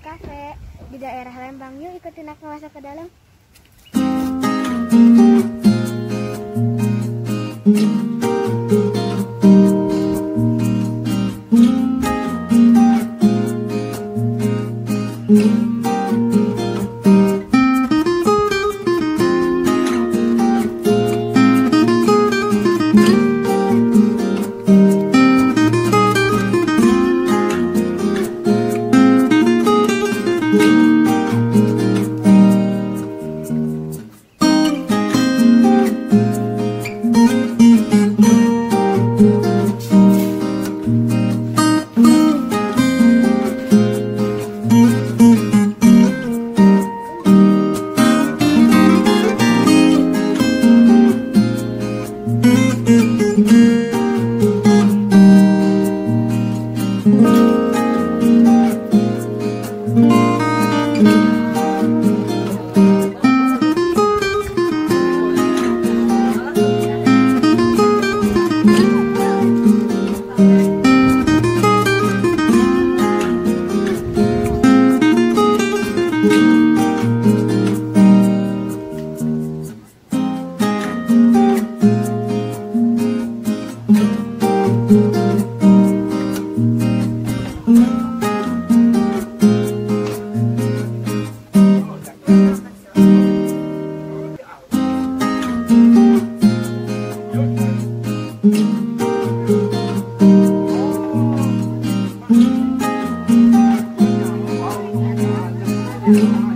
Kafe di daerah Lembang. Yuk ikutin aku masuk ke dalam. Mm-hmm.